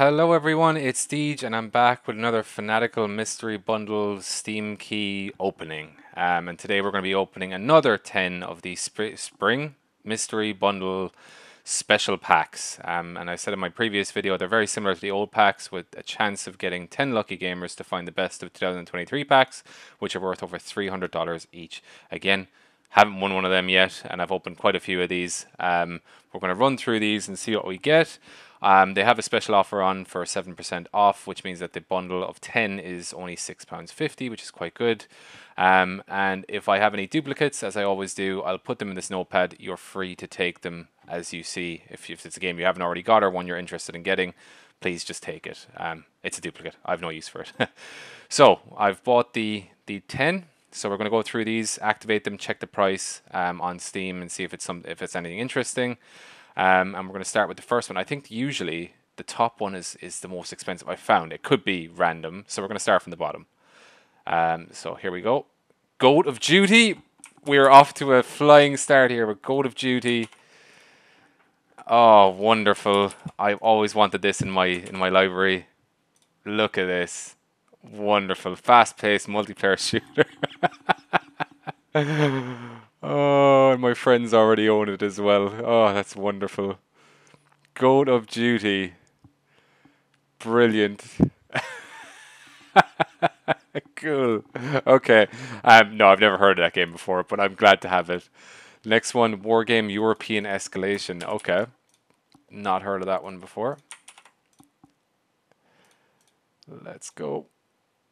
Hello everyone, it's Deej and I'm back with another Fanatical Mystery Bundle Steam Key opening. Um, and today we're going to be opening another 10 of the Sp Spring Mystery Bundle special packs. Um, and I said in my previous video, they're very similar to the old packs with a chance of getting 10 lucky gamers to find the best of 2023 packs, which are worth over $300 each. Again, haven't won one of them yet, and I've opened quite a few of these. Um, we're going to run through these and see what we get. Um, they have a special offer on for 7% off, which means that the bundle of 10 is only £6.50, which is quite good. Um, and if I have any duplicates, as I always do, I'll put them in this notepad. You're free to take them as you see. If, if it's a game you haven't already got or one you're interested in getting, please just take it. Um, it's a duplicate. I have no use for it. so I've bought the, the 10. So we're going to go through these, activate them, check the price um, on Steam, and see if it's some if it's anything interesting. Um, and we're going to start with the first one. I think usually the top one is, is the most expensive I found. It could be random, so we're going to start from the bottom. Um, so here we go. Goat of Duty. We're off to a flying start here with Goat of Duty. Oh, wonderful. I've always wanted this in my in my library. Look at this. Wonderful. Fast-paced multiplayer shooter. Oh, and my friends already own it as well. Oh, that's wonderful. Goat of Duty. Brilliant. cool. Okay. Um, no, I've never heard of that game before, but I'm glad to have it. Next one, Wargame European Escalation. Okay. Not heard of that one before. Let's go.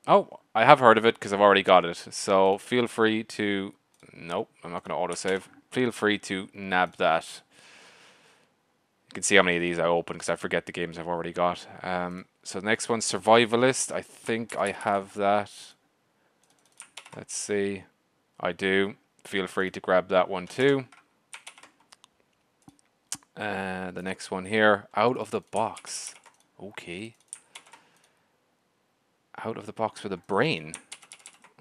Oh, I have heard of it because I've already got it. So feel free to Nope, I'm not going to autosave. Feel free to nab that. You can see how many of these I open because I forget the games I've already got. Um, so the next one, Survivalist. I think I have that. Let's see. I do. Feel free to grab that one too. Uh, the next one here, Out of the Box. Okay. Out of the Box with a brain.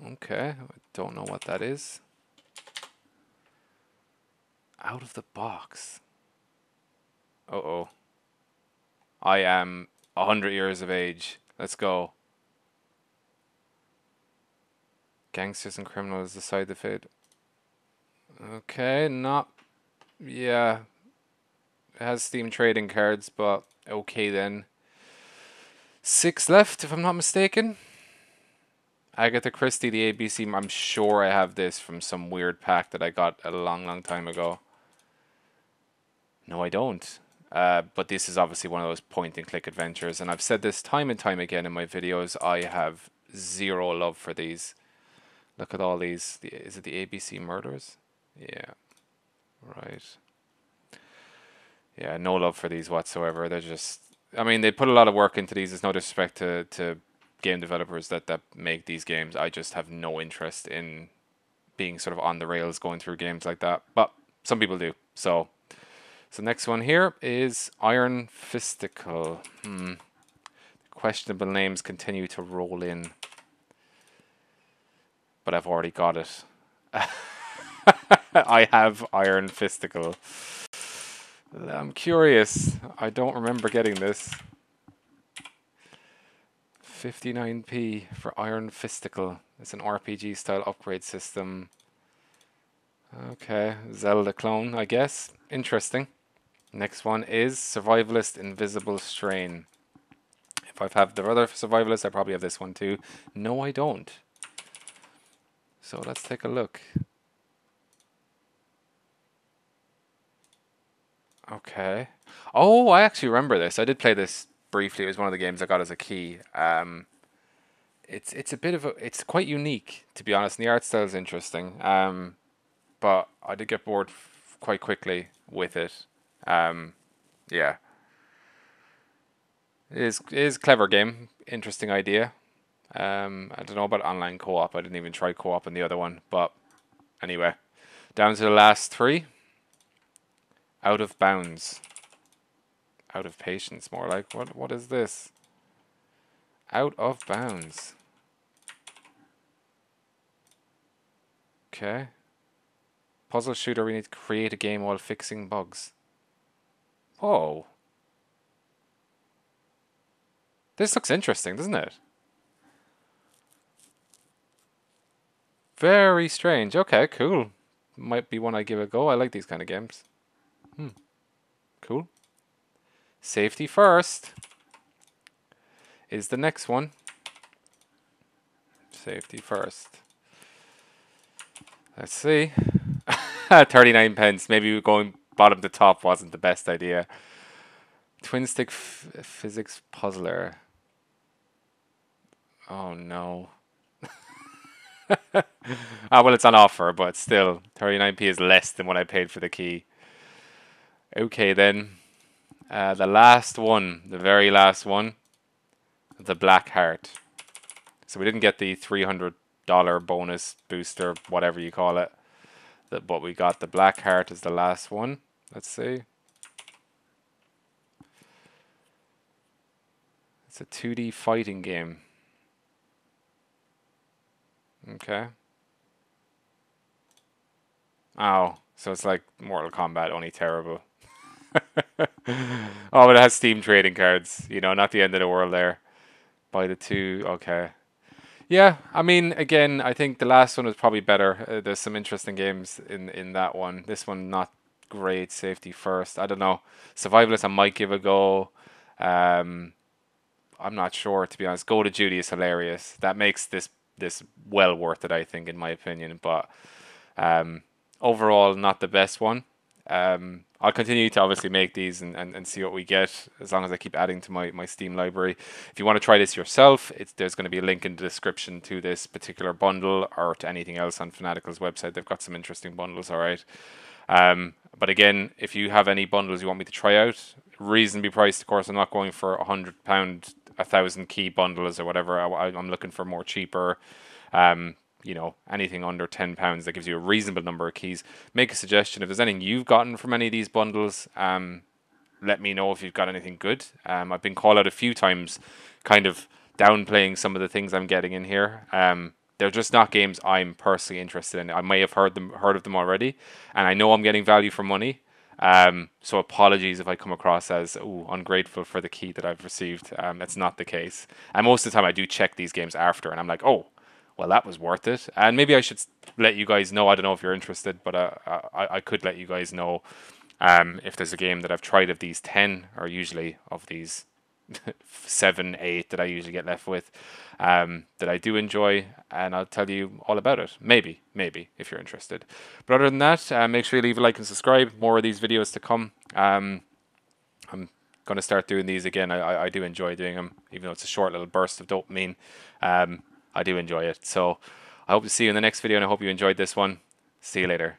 Okay, I don't know what that is out of the box. Uh oh. I am a hundred years of age. Let's go. Gangsters and criminals decide the fate. Okay, not. Yeah. It has Steam trading cards, but okay then. Six left, if I'm not mistaken. Agatha Christie, the ABC. I'm sure I have this from some weird pack that I got a long, long time ago. No, I don't. Uh, but this is obviously one of those point and click adventures, and I've said this time and time again in my videos. I have zero love for these. Look at all these. The, is it the ABC murders? Yeah. Right. Yeah, no love for these whatsoever. They're just. I mean, they put a lot of work into these. There's no disrespect to, to game developers that, that make these games. I just have no interest in being sort of on the rails going through games like that. But some people do. So so next one here is Iron Fisticle. Hmm. Questionable names continue to roll in. But I've already got it. I have Iron Fisticle. I'm curious. I don't remember getting this. 59p for Iron Fisticle. It's an RPG style upgrade system. Okay, Zelda clone, I guess. Interesting. Next one is Survivalist Invisible Strain. If I have had the other Survivalist, I probably have this one too. No, I don't. So let's take a look. Okay. Oh, I actually remember this. I did play this briefly. It was one of the games I got as a key. Um, it's it's a bit of a it's quite unique to be honest. And the art style is interesting. Um, but I did get bored quite quickly with it. Um, yeah. It is, it is clever game. Interesting idea. Um, I don't know about online co-op. I didn't even try co-op in the other one. But anyway, down to the last three. Out of bounds. Out of patience, more like. What? What is this? Out of bounds. Okay. Puzzle shooter, we need to create a game while fixing bugs. Oh. This looks interesting, doesn't it? Very strange. Okay, cool. Might be one I give a go. I like these kind of games. Hmm. Cool. Safety first is the next one. Safety first. Let's see. 39 pence. Maybe we're going bottom to top wasn't the best idea. Twin stick physics puzzler. Oh no. ah, well, it's on offer, but still, 39p is less than what I paid for the key. Okay, then. Uh, the last one, the very last one, the Black Heart. So we didn't get the $300 bonus booster, whatever you call it. But we got the Black Heart is the last one. Let's see. It's a 2D fighting game. Okay. Oh, so it's like Mortal Kombat, only terrible. oh, but it has Steam trading cards. You know, not the end of the world there. Buy the two. Okay. Yeah, I mean, again, I think the last one was probably better. Uh, there's some interesting games in in that one. This one not great. Safety first. I don't know. Survivalist, I might give a go. Um, I'm not sure to be honest. Goat of Duty is hilarious. That makes this this well worth it, I think, in my opinion. But um, overall, not the best one. Um, I'll continue to obviously make these and, and, and see what we get as long as I keep adding to my, my Steam library. If you want to try this yourself, it's, there's going to be a link in the description to this particular bundle or to anything else on Fanatical's website. They've got some interesting bundles, all right. Um, but again, if you have any bundles you want me to try out, reasonably priced, of course, I'm not going for a hundred pound a thousand key bundles or whatever. I, am looking for more cheaper. Um, you know, anything under ten pounds that gives you a reasonable number of keys. Make a suggestion if there's anything you've gotten from any of these bundles. Um, let me know if you've got anything good. Um, I've been called out a few times, kind of downplaying some of the things I'm getting in here. Um, they're just not games I'm personally interested in. I may have heard them heard of them already, and I know I'm getting value for money. Um, so apologies if I come across as ooh, ungrateful for the key that I've received. Um, that's not the case. And most of the time I do check these games after and I'm like, oh, well, that was worth it. And maybe I should let you guys know. I don't know if you're interested, but uh, I, I could let you guys know um, if there's a game that I've tried of these 10 or usually of these seven, eight that I usually get left with um, that I do enjoy, and I'll tell you all about it. Maybe, maybe, if you're interested. But other than that, uh, make sure you leave a like and subscribe. More of these videos to come. Um, I'm going to start doing these again. I, I do enjoy doing them, even though it's a short little burst of dopamine. Um, I do enjoy it. So I hope to see you in the next video, and I hope you enjoyed this one. See you later.